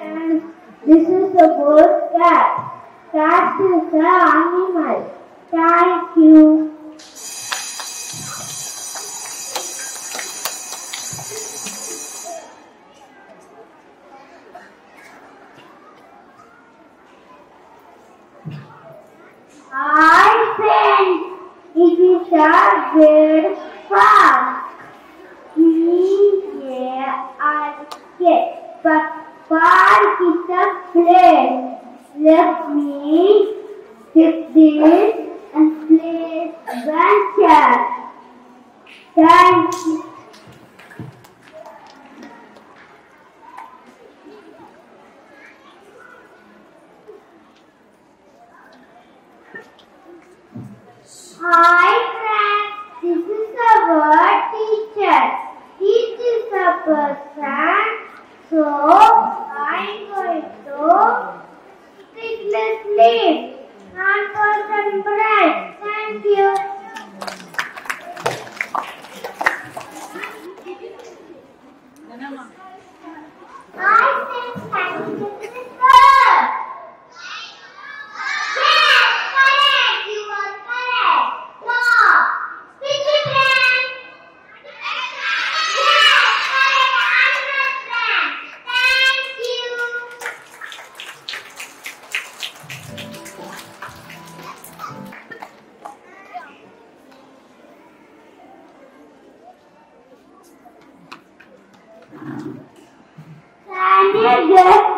and this is the word cat. Cat is the animal. Thank you. I think it is a good farm. Is a place. Let me take this and place benches. Thank you. Hi friends, this is the word teacher. Teach is a person, so Hi Get